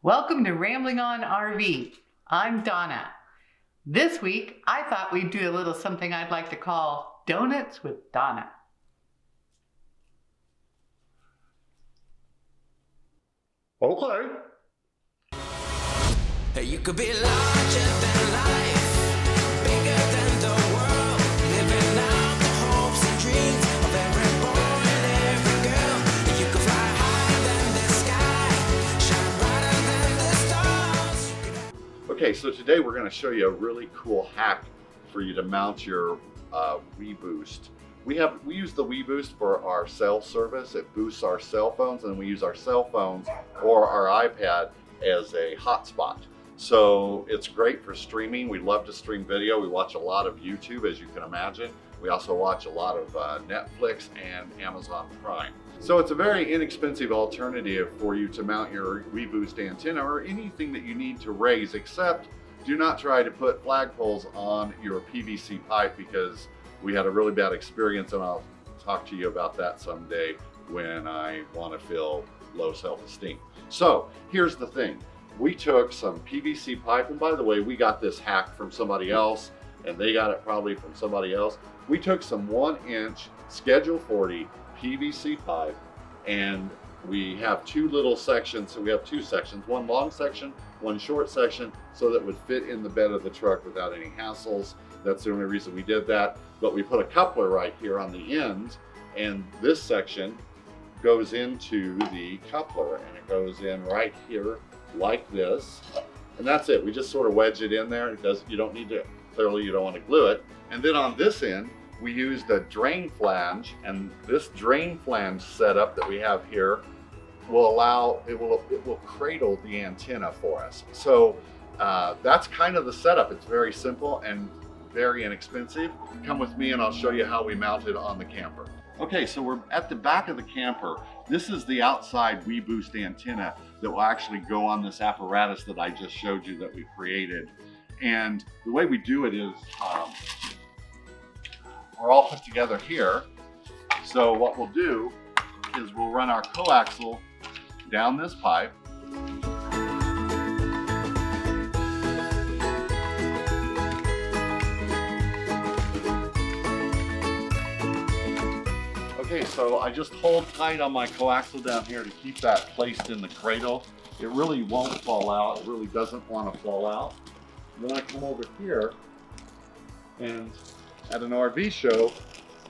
Welcome to Rambling On RV. I'm Donna. This week, I thought we'd do a little something I'd like to call Donuts with Donna. Okay. You could be larger than life, Okay, so today we're going to show you a really cool hack for you to mount your uh, WeBoost. We have we use the WeBoost for our cell service. It boosts our cell phones, and we use our cell phones or our iPad as a hotspot. So it's great for streaming. We love to stream video. We watch a lot of YouTube, as you can imagine. We also watch a lot of uh, Netflix and Amazon Prime. So it's a very inexpensive alternative for you to mount your WeBoost antenna or anything that you need to raise, except do not try to put flagpoles on your PVC pipe because we had a really bad experience and I'll talk to you about that someday when I want to feel low self-esteem. So here's the thing. We took some PVC pipe, and by the way, we got this hack from somebody else, and they got it probably from somebody else. We took some one inch Schedule 40 PVC pipe, and we have two little sections. So we have two sections, one long section, one short section, so that would fit in the bed of the truck without any hassles. That's the only reason we did that. But we put a coupler right here on the end, and this section goes into the coupler, and it goes in right here like this. And that's it. We just sort of wedge it in there. It does. You don't need to. Clearly, you don't want to glue it. And then on this end, we used a drain flange, and this drain flange setup that we have here will allow it will it will cradle the antenna for us. So uh, that's kind of the setup. It's very simple and very inexpensive. Come with me and I'll show you how we mount it on the camper. Okay, so we're at the back of the camper. This is the outside WeBoost antenna that will actually go on this apparatus that I just showed you that we created. And the way we do it is um, we're all put together here. So what we'll do is we'll run our coaxial down this pipe. Okay, so I just hold tight on my coaxial down here to keep that placed in the cradle. It really won't fall out. It really doesn't want to fall out. Then I come over here and at an RV show,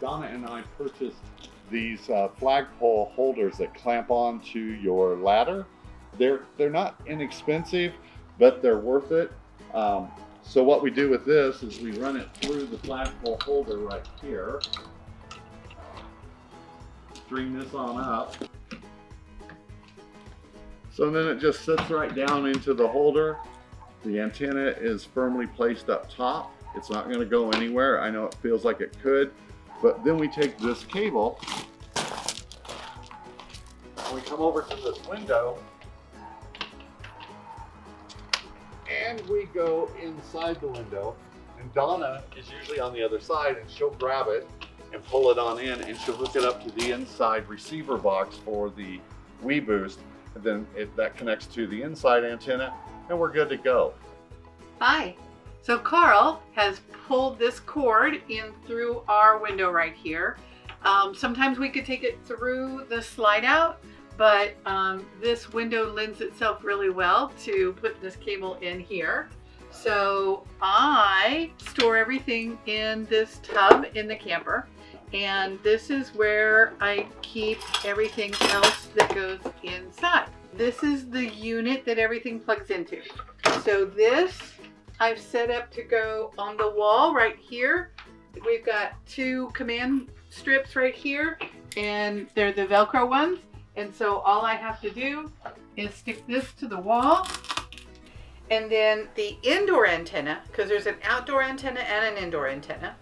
Donna and I purchased these uh, flagpole holders that clamp onto your ladder. They're they're not inexpensive, but they're worth it. Um, so what we do with this is we run it through the flagpole holder right here. String this on up. So then it just sits right down into the holder. The antenna is firmly placed up top. It's not going to go anywhere. I know it feels like it could, but then we take this cable and we come over to this window and we go inside the window and Donna is usually on the other side and she'll grab it and pull it on in and she'll hook it up to the inside receiver box for the WeBoost and then it, that connects to the inside antenna and we're good to go. Hi. So Carl has pulled this cord in through our window right here. Um, sometimes we could take it through the slide out, but um, this window lends itself really well to put this cable in here. So I store everything in this tub in the camper. And this is where I keep everything else that goes inside. This is the unit that everything plugs into. So this I've set up to go on the wall right here. We've got two command strips right here and they're the Velcro ones. And so all I have to do is stick this to the wall and then the indoor antenna, because there's an outdoor antenna and an indoor antenna.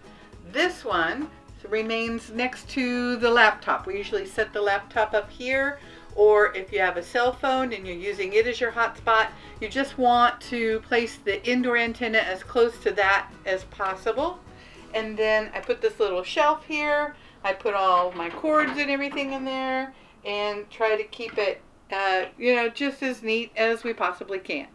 This one remains next to the laptop. We usually set the laptop up here or if you have a cell phone and you're using it as your hotspot, you just want to place the indoor antenna as close to that as possible. And then I put this little shelf here. I put all my cords and everything in there and try to keep it uh, you know, just as neat as we possibly can.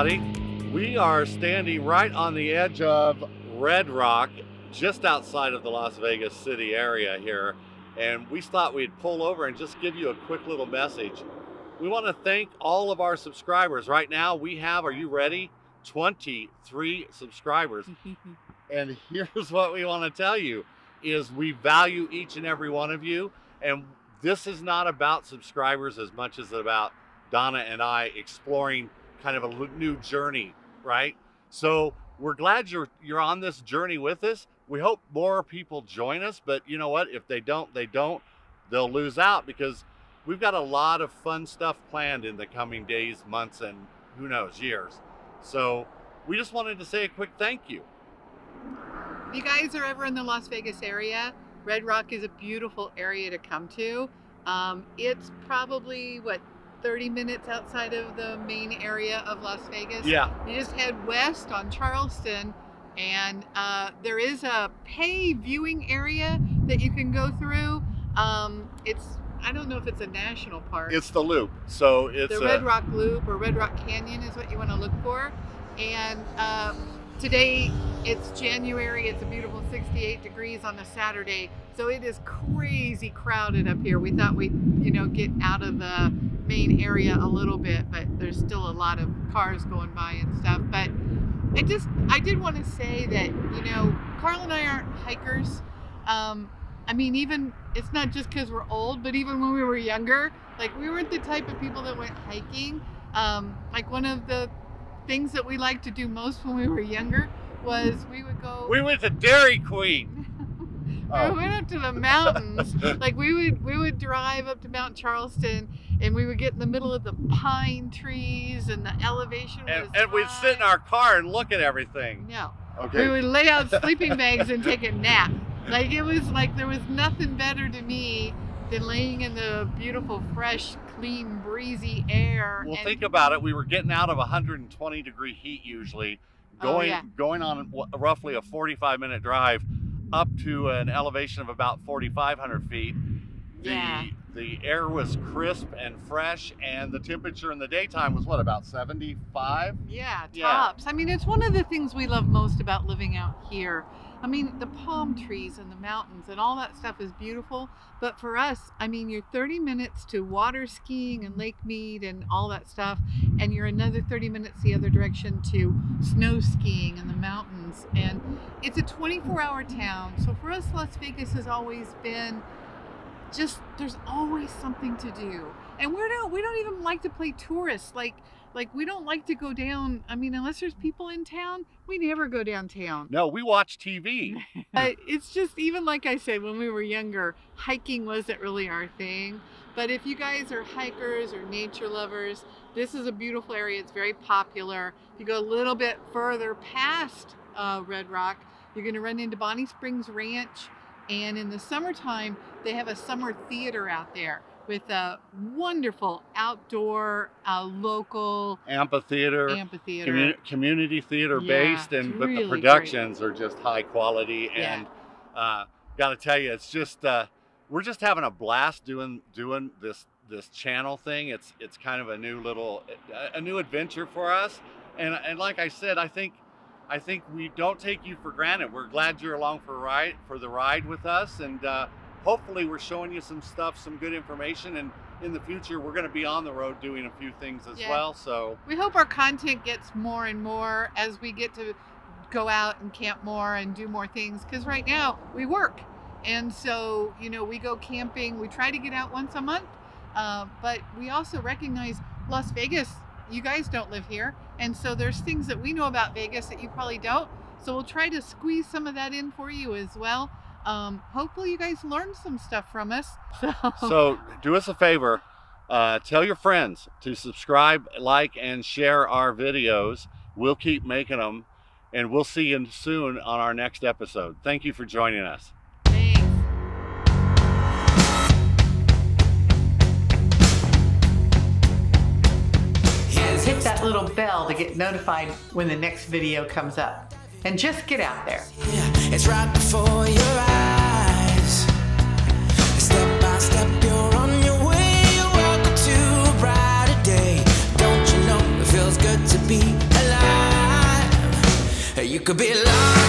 Everybody. We are standing right on the edge of Red Rock, just outside of the Las Vegas city area here. And we thought we'd pull over and just give you a quick little message. We want to thank all of our subscribers. Right now, we have, are you ready? 23 subscribers. And here's what we want to tell you is we value each and every one of you. And this is not about subscribers as much as about Donna and I exploring kind of a new journey, right? So we're glad you're you're on this journey with us. We hope more people join us, but you know what? If they don't, they don't. They'll lose out because we've got a lot of fun stuff planned in the coming days, months, and who knows, years. So we just wanted to say a quick thank you. If you guys are ever in the Las Vegas area, Red Rock is a beautiful area to come to. Um, it's probably what 30 minutes outside of the main area of Las Vegas. Yeah, You just head west on Charleston, and uh, there is a pay viewing area that you can go through. Um, it's I don't know if it's a national park. it's the loop. So it's the a- Red Rock Loop or Red Rock Canyon is what you want to look for. And uh, today it's January. It's a beautiful 68 degrees on a Saturday, so it is crazy crowded up here. We thought we'd you know get out of the main area a little bit, but there's still a lot of cars going by and stuff. But I just I did want to say that you know Carl and I aren't hikers. Um, I mean, even it's not just because we're old, but even when we were younger, like we weren't the type of people that went hiking. Um, like one of the things that we liked to do most when we were younger was we would go. we went to Dairy Queen. Oh. We went up to the mountains. like we would we would drive up to Mount Charleston and we would get in the middle of the pine trees and the elevation And, and we'd sit in our car and look at everything. No. Okay. We would lay out sleeping bags and take a nap. Like it was like there was nothing better to me than laying in the beautiful, fresh, clean, breezy air. Well, think about it. We were getting out of 120 degree heat usually, Oh, going yeah. going on w- roughly a 45 minute drive up to an elevation of about 4,500 feet. The Yeah. the air was crisp and fresh, and the temperature in the daytime was what about 75? Yeah, Yeah. tops. I mean, it's one of the things we love most about living out here. I mean, the palm trees and the mountains and all that stuff is beautiful. But for us, I mean, you're 30 minutes to water skiing and Lake Mead and all that stuff, and you're another 30 minutes the other direction to snow skiing in the mountains. And it's a 24 hour town. So for us, Las Vegas has always been just there's always something to do and we don't we don't even like to play tourists like like we don't like to go down i mean unless there's people in town we never go downtown. No, we watch TV. but it's just even like i said when we were younger hiking wasn't really our thing. But if you guys are hikers or nature lovers this is a beautiful area. It's very popular. If you go a little bit further past uh, red rock you're going to run into bonnie springs ranch. And in the summertime they have a summer theater out there with a wonderful outdoor, uh, local Amphitheater, amphitheater. commu- community theater Yeah, based, and but really the great. productions are just high quality. Yeah. And uh, got to tell you, it's just uh, we're just having a blast doing doing this this channel thing. It's it's kind of a new little a, a new adventure for us. And and like I said, I think I think we don't take you for granted. We're glad you're along for ride for the ride with us, and uh, hopefully we're showing you some stuff, some good information. And in the future, we're going to be on the road doing a few things as Yeah. well. So we hope our content gets more and more as we get to go out and camp more and do more things because right now we work and so you know we go camping we try to get out once a month uh, but we also recognize las vegas you guys don't live here and so there's things that we know about vegas that you probably don't so we'll try to squeeze some of that in for you as well um, hopefully you guys learned some stuff from us so, so do us a favor uh, tell your friends to subscribe like and share our videos. We'll keep making them and we'll see you soon on our next episode. Thank you for joining us. Thanks. Hit that little bell to get notified when the next video comes up and just get out there It's right before your eyes. Step by step, you're on your way. To a brighter day. Don't you know it feels good to be alive? You could be life.